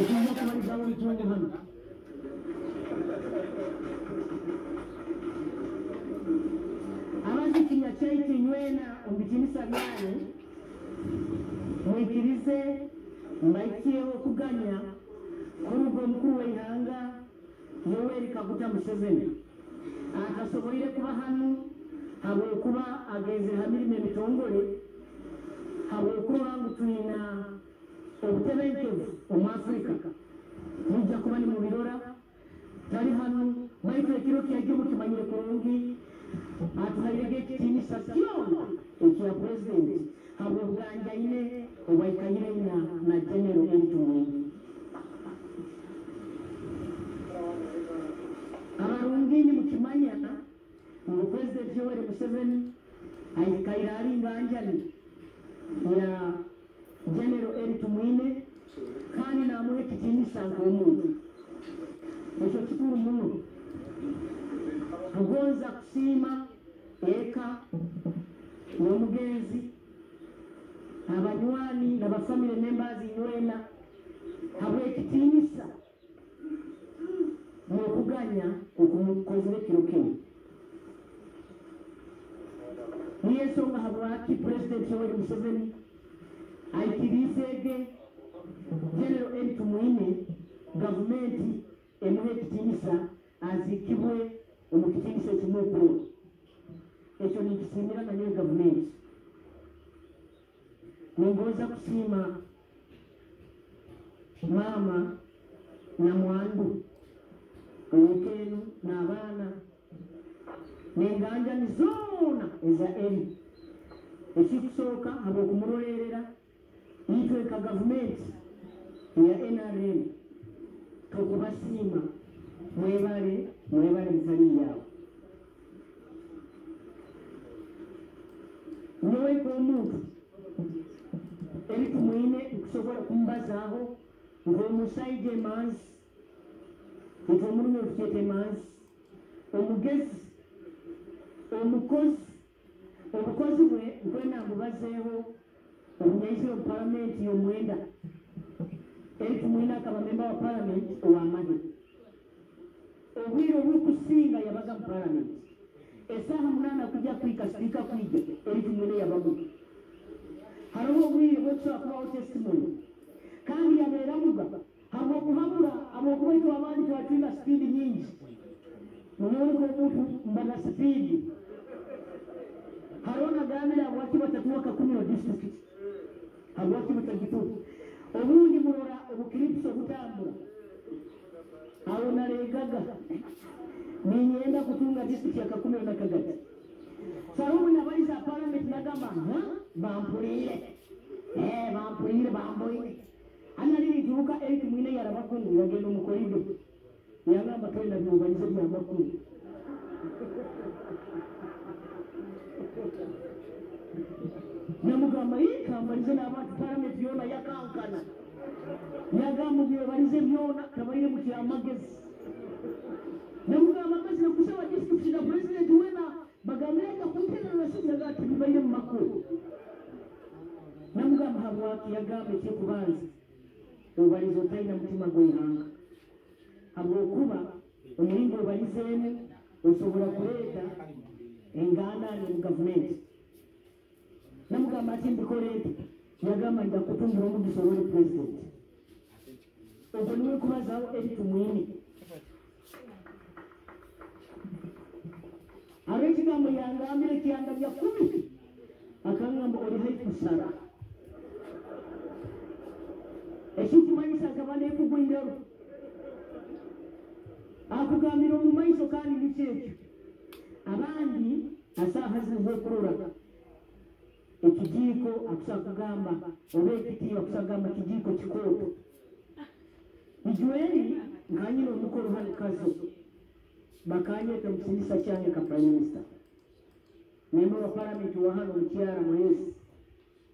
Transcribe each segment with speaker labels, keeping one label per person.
Speaker 1: ekiyinza kumalizawo ebitundu hano abazikirya kyaiti nywena omubitinisa byanyu mwikirize mbaityewo okuganya kuruga omukulu w'eihanga yoweri kaguta museveni atasoboire kuba hanu habwokuba agenzire ha mirimu emitongole habwokuba ngu twina obutebenkevu omu afurika mujja kuba ni mubirora tari hanu baitu ekiro kyajje mukimanyire kurungi. Atuhairege ekitiinisa kyona ekya purezidenti habwobwanjaine obwaikayire na na genero eritumwingi abarungini mukimanya ngu purezidenti yoweri museveni aikaire ari nganjani ya mwene kandi namwe tikindisanga omuntu ekyo kikuru muno tugonza kusiima eka n'omugenzi abanywani nabafamily members inwena habwekitiinisa mwokuganya okumukozera ekiro kimu. Niyo ensonga habwaki pulezidenti yoweri museveni. Aikiriiseege genero eritumwine gavumenti emuha ekitiinisa aziikibwe omu kitiinisa ekimu okuro ekyo ninkisiimira na niyo gavumenti ningoza kusiima maama namwandu owekenu n'abaana nenganjani zoona eza eri ekikusooka habw'okumurorerera itweka gavumenti eya nrm tokubasiima mwebale mwebale mutali yawe nyowe nk'omuntu eritumwine nkusobola kumbazaaho ng'omusaija emanzi nti omulumi otukyeta emanzi omugezi omukozi. Obukozi bwe nkwena mbubazeeho obunyaisire omu palamenti omwenda eritumwine akaba memba wa palamenti owamani obwire obulikusinga yabaga mu palamenti esaaha munaana kujja kwika sipiika kwija eritumwine yabamu hariho obwire bwokusobola kubaho testimony kandi yabeeramuga habwokuhabura habwokuba itwe abandi twatwina sipiidi nyingi. Munyoleka omuntu mbana sipiidi hariho nagambira habwaki batatuwa kakumiro district allah mutagitu obundi mulora obukiripisi obutambula awo naleegaga nenyenda kutunga disitulikiti yakakumiro nakagati salumu nabayizi apalamenti nagamba bampuliire bampulire eh, bamboine analiri ntibuka eriki mwine yarabakungu yagenda omukolido yagamba tolina biwubanyizo byamakulu Thank you namugamba yiika mbalize n'abantu palamenti yona yakankana yagamba bye balize byona tabalire mu kyamagezi namugamba amagezi. Nakusaba disitulikiti na pulezidenti wena? Bagambe yaja kuntera nasizaga ati bibalire mu makulu namugamba habwaki yagamba ekyekubanzi obalizo talina mutima gwehanga habwokuba omulingo obalizeemu osobola kuleeta engaanani mu gavumenti namugamba ati mbikole nti yagamba nja kutumbula omugisa olwoli pulezidenti ogwo niwe kubazawo eritumwini ab'ekigambo yangambira ekyanga bya kumi. Akangamba oli haikusara ekikimanyisa gaba nekugwirero akugambira omu maiso kandi biki ekyo abandi asaaha zino ekijiiko akusobola kugamba oba ekiti akusobola kugamba kijiiko kikooto ijweri nkanyina omukolo hali kazo bakanyeta mukinisa kyange ka prime minister. Memba wa paramenti wa hano omukyala mwezi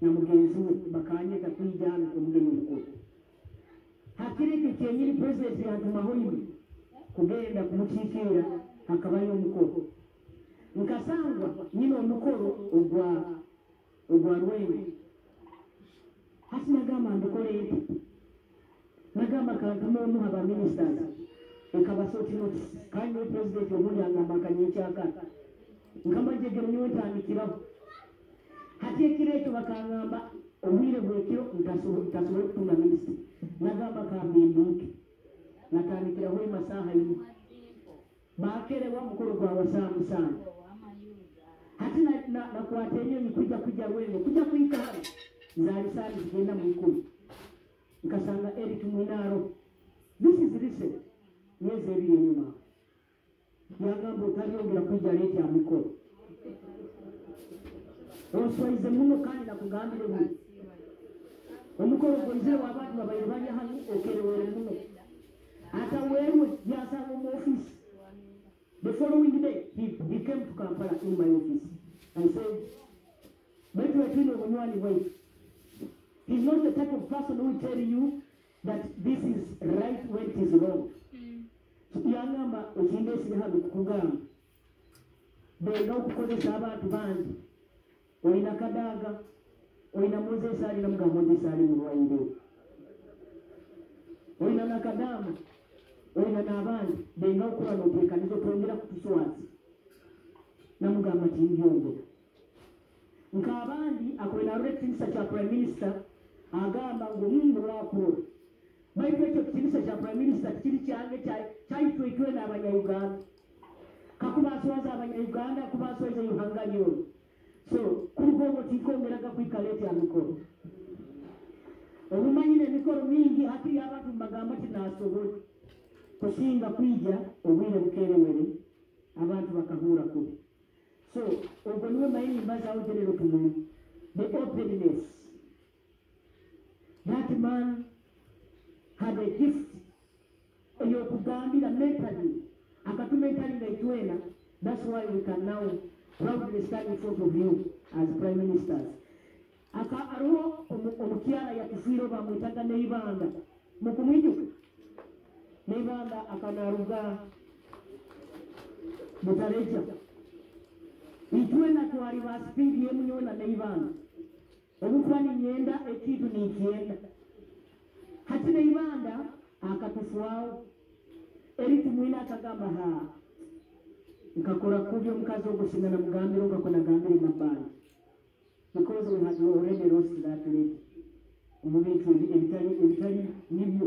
Speaker 1: na mugenzi we bakanyeta kwija hano omugeni omukulu hakiri ekyo kyenyini pulezidenti yantumaho iwe kugenda kumukiikirira hakabayo omukolo nkasangwa nyina omukolo ogwa ogwa lwenge hati nagamba mbikole nti kantuma omu aba ministers. Ekabasoti notice. Kandi ne pulezidenti omundi agamba akanyekyaka nkamajegero niwe ntandikiraho hati ekiro ekyo bakaŋŋamba obwire bwekiro ntasobole kutuma minisita nagamba kambimbuuke natandikiraho emasaaha ine bakerewa mukolo gwa wasaamusaana na- nakwata enyonyi kuja kuja lweno kuja kuika hano zaalisaani zigenda mu ikumi nkasanga eric mwinaaro this is recent. Myezi ebiri enyuma yagamba otalyongera kwijja leeti ya mikolo oswaize muno kandi nakugambire muno. Omukolo gwoizeewo abantu babaire bali hanu okerewere muno. Ata weerwe yasanga omu office the following day he, he came to kampala in my office and said Metro wetwine Munwani, wait. he's not the type of person who will tell you that this is right when it is wrong. Yagamba ekintu kukugamba okukozesa abantu bangi olina kadaaga olina alina ali mulwaire olina nakadaama olina n'abandi benga okuba noteekaniza otwongera kutuswazi namugamba timbyongera nk'abandi akwena ekitinisa kya prime minister agamba ngaomungu lwakulola baitu ekyo kitinisa kya prime minister tikiri kyange kyaitweitwe n'abanyayuganda kakubasowaza abanyayuganda kubasowaza yuhanganyolo so kuliko omwo tikongeraga kwikaleeti ya mikolo obumanyire emikolo mingi hakiri abantu mubagamba tinasobole kusinga kwija obwire bukerewere abantu bakahura kubi so obwo niwe mayini mbazawo gerero tumumu the openness. That man had a gift eyokugambira mentally. Akatumentalinga itwena that's why we can now proudly stand in front of you as prime ministers. Aka aliwo omu- omukyala yatufiire bamwitaga neibanda mukumwijuka neibanda akanaruga. Mutareja. Itwena twali basipidi yemunyona neibanda obukuba ninyenda ekintu nikyenda hati neibanda akatufwawo eri tumwine akagamba ha nkakora kubi omukazi ogusinga namugambire ngako nagambire mabbali because we had already lost that lady omu bintu ebi- ebitali ebitali nibyo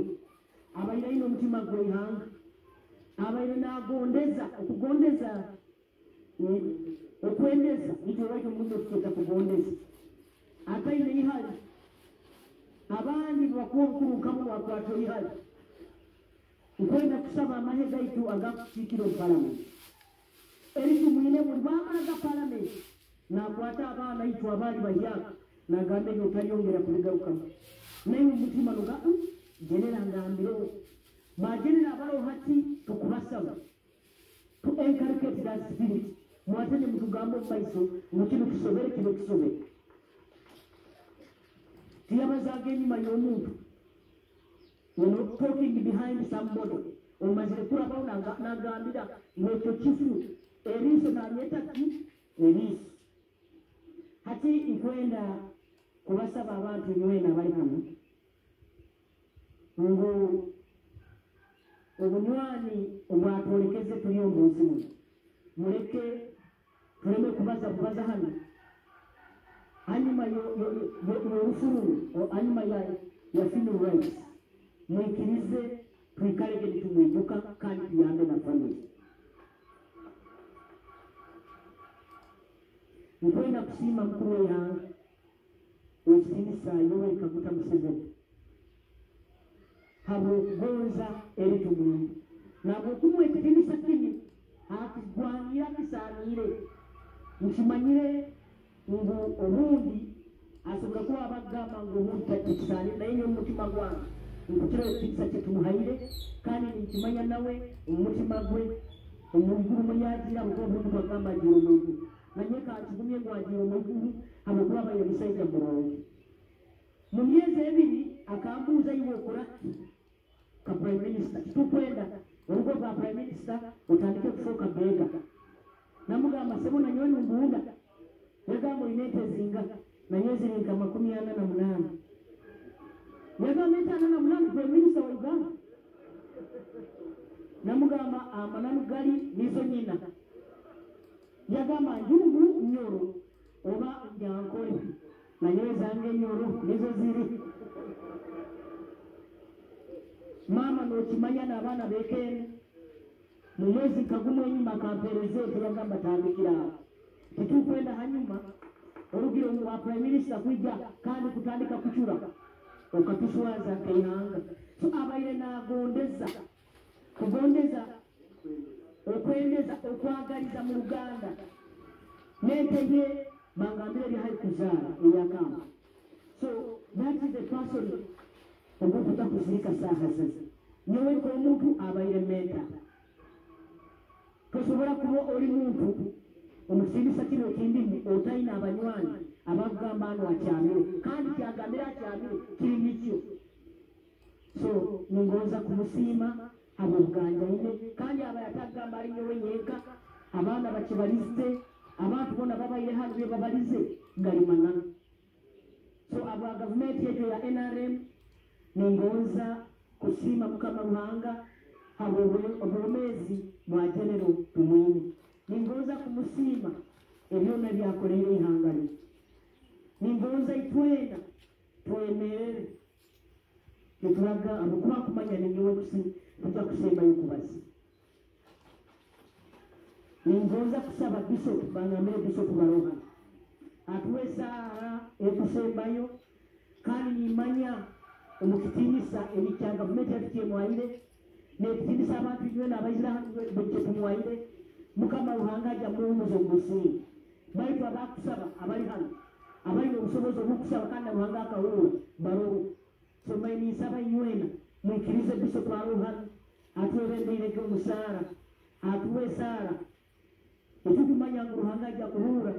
Speaker 1: abaire aine omutima gw'eihanga abaire nagondeza okugondeza eh, okwendeza nikyo lwakyo muno tuketa kugondeza ataine ihali abandi bakuwa obukulunkamu lwakwata ihali nkwenda kusaba amahe gaitu agakukiikira omu palamenti eri tumwine buli bamalaga palamenti nakwata abaana itu abaali bayaka nagamba ebyo otalyongera kubigarukamu naye omutima noga "Mm, genera ngambirewo bagenera abalawo hati tukubasaba to encourage that spirit. Mwate ne mutugamba omu maiso ngu kino kisobere kino kisobere tiyabazaaga enyuma y'omuntu know, talking behind somebody. Omazire kulabawo naga- nagambira ng'ekyo kifu eriiso nanyeta ki? Eriiso hati nkwenda kubasaba abantu nywena bali hano ngu obunywani obwatwolekeze tuli omunsi muno muleke tuleme kubaza kubaza hano. Hanyuma yo- yo- yo- y'olufululu o- hanyuma ya ya female rights mwikirize twikalege nitumwijuka kandi tuyambe na family. Nkwenda kusiima mukulu w'eihanga ekitinisa yoweri kaguta museveni habwokugonza eri tumuntu. Nabwokumuwa ekitinisa kini akigwanira kisaanire. Nkimanyire ngu obundi asobola kuba abagamba ngu obundi takisaanire naye nye mumutima gwange nkukira ekitinisa kyetumuhaire kandi ninkimanya nawe omumutima gwe omwiguru muyagira bwokuba buli muntu agamba agira omwiguru nanye kankigumye ngu agira omwiguru habwokuba abaire musaiza mulungi. Mu myezi ebiri akambuuza iwe okola ki ka prime minister. Kitukwenda orugo rwa prime minister otandike kufuuka beega namugamba sebo nanyo nimbunda yagamba olina ente zinga. Naye ziri nka makumi ana na munaana yagamba ente ana na munaana prime minister wa uganda. Namugamba amananu gali nizo nyina yagamba njungu nyoro. Oba nyankole nanyewe zange nyoro nizo ziri maama nokimanya n'abaana bekeene mu mwezi kagumu enyuma kampereze teyagamba tandikira tetukwenda hanyuma olugiro wa prime minister kwijja kandi kutandika kucura okatuswaza nkeihanga so abaire nagondeza. Kugondeza okwendeza okwagaliza mu luganda nenteye bangambire byahali kuzaala eyakamba so that is the person ogukuta kusirika saha sasa nyowe nk'omuntu abaire menta tosobola kuba oli muntu omusindisa kino kindimi otalina abanywanyi abakugamba ano akyamire kandi kyagambire akyamire kiri nikyo so ningoza kumusiima abo buganjaine kandi aba yatagamba ali nyowe yenka abaana bakibalize abantu bona babaire hano bye babalize ngalimana so aba gavumenti yetu ya nrm ningoza kusiima mukama ruhanga abo obwomezi bwa genero tumwine. Ningoza kumusiima ebyona byakoleire ihanga lye ningoza itwena twemerere. Nitulaga abakuba kumanya ninyowe tujja kusembayo kubazi ningoza kusaba bishop bangambire bishop baroha. Atuwe saara ekusembayo kandi nimanya omukitiinisa ebikya gavumenti yatu kyemwaire nekitiinisa abantu nywena abaizira bwe tumwaire mukama ruhanga ajja muwumuza omusingi baitu abakusaba abali hano abalina obusobozi obwokusaba kandi ruhanga akawuula baroho somai ninsaba nywena mwikirize bishop arohano atwebendeirege omusaara atuwe esaara etutumanya ngu ruhanga ajja kuhuura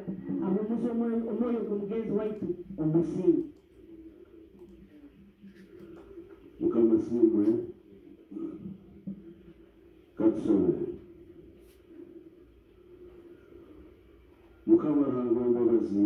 Speaker 1: ahumuza omwoyo gwomugenzi waitu omusingi
Speaker 2: mukama siimwe katusome mukama ruhanga w'embabazi